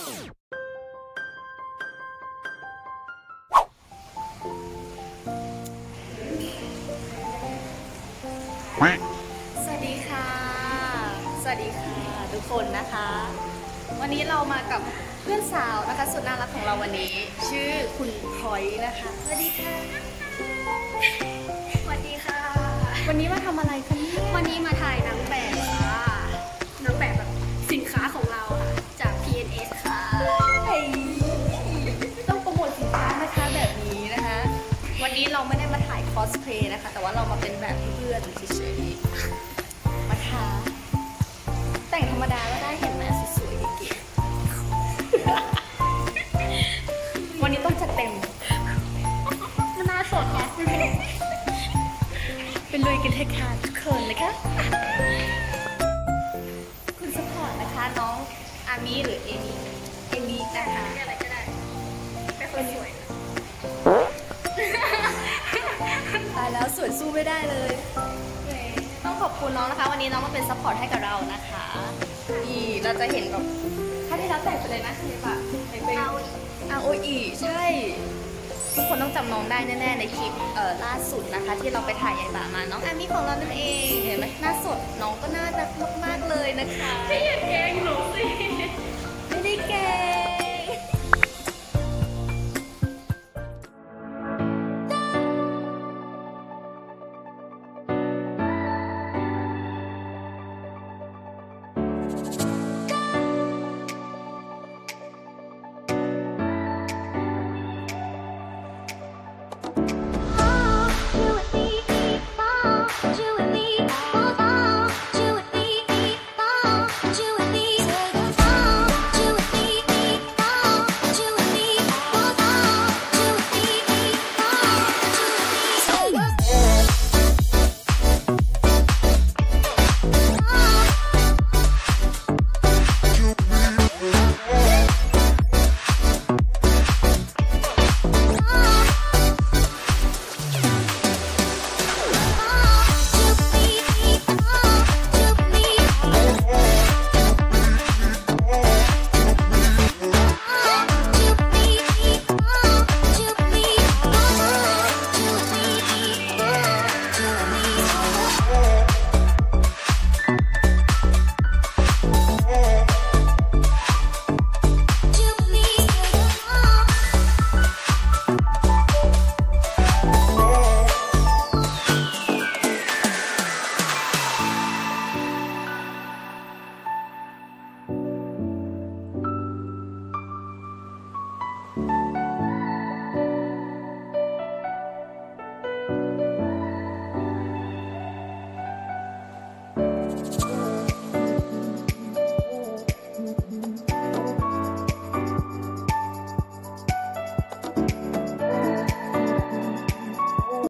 สวัสดีค่ะ สวัสดีค่ะทุกคนนะคะ วันนี้เรามากับเพื่อนสาวนะคะสุดน่ารักของเราวันนี้ ชื่อคุณพลอยนะคะ สวัสดีค่ะ สวัสดีค่ะ วันนี้มาทำอะไรคะเนี่ยวันนี้มาถ่ายหนังแบบ คอสเพลย์นะคะ แต่ว่าเรามาเป็นแบบเพื่อนเฉยๆมาค่ะแต่งธรรมดาก็ได้เห็นไหมสวยๆเก๋ๆวันนี้ต้องจัดเต็มมันหน้าสดค่ะเป็นลุยกันเถอะค่ะทุกคนนะคะคน support นะคะน้องอามีหรือเอมี ไม่ได้เลยต้องขอบคุณน้องนะคะ วันนี้น้องมาเป็น support ให้กับเรานะคะนี่เราจะเห็นแบบถ้าที่รับแต่งไปเลยนะคือแบบเป็นเอาอาโออีใช่ ทุกคนต้องจำน้องได้แน่ๆในคลิปเอ่อล่าสุดนะคะ ที่เราไปถ่ายยายบามาน้องอามี่ของเรานั่นเองเห็นไหมหน้าสดน้องก็น่ารักมากๆเลยนะคะ you